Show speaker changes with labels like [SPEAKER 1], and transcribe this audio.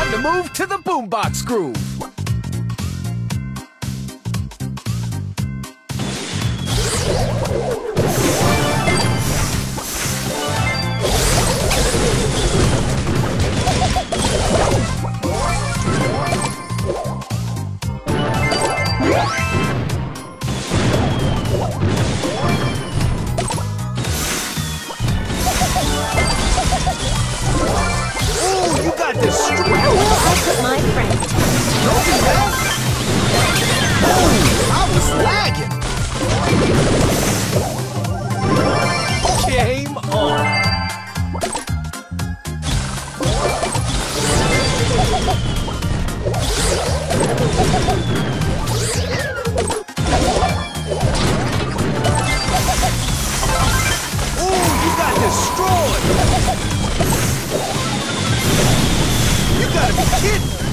[SPEAKER 1] Time to move to the boombox groove. Ooh, you got destroyed. Ooh, you got destroyed. You gotta be kidding.